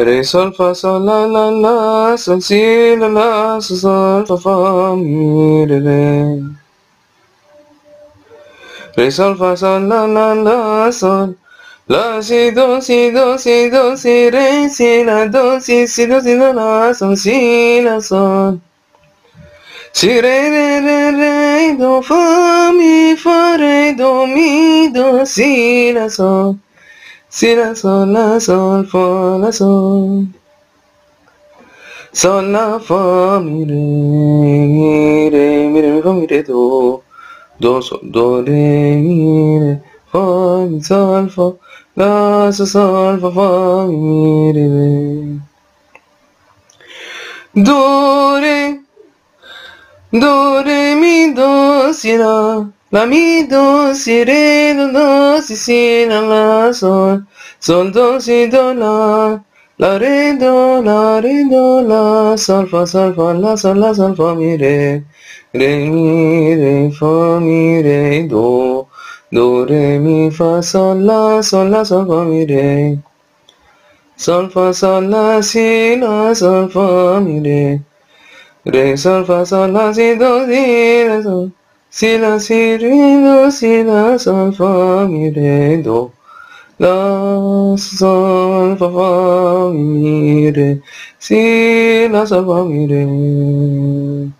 Re, sol, fa, la, la, la, sol, si, la, la, sol, sol, fa, fa, mi, re, re. Re, sol, la, la, la, sol. La, si, do, si, do, si, do, si, re, si, la, do, si, si, do, si, do, la, sol, si, la, sol. Si, re, re, re, re, do, fa, mi, fa, re, do, mi, do, si, la, sol. Si, la, sol, la, sol, fa, la, sol. Sol, la, fa, mi, re, mi, re, mi, re, mi, fa, mi, re, do. Do, sol, do, re, mi, re, fa, mi, sol, fa. La, sol, sol, fa, fa, mi, re, re. Do, re. Do, re, mi, do, si, la. La, mi, do, si, re, do, do, si, si, la, sol. Sol, do, si, do, la. La, re, do, la, re, do, la. Sol, fa, sol, fa, la, sol, la, sol, fa, mi, re. Re, mi, re, fa, mi, re, do. Do, re, mi, fa, sol, la, sol, la, sol, fa, mi, re. Sol, fa, sol, la, si, la, sol, fa, mi, re. Re, sol, fa, sol, la, si, do, si, la, sol. Si, la, si, re, do, si, la, sol, fa, mi, re, do. La, sol, fa, fa, mi, re. Si, la, sol, fa, mi, re.